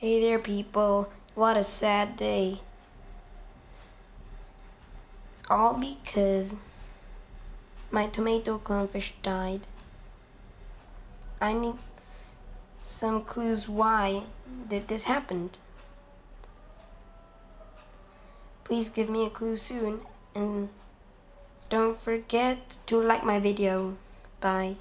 Hey there, people. What a sad day. It's all because my tomato clownfish died. I need some clues why that this happened. Please give me a clue soon and don't forget to like my video. Bye.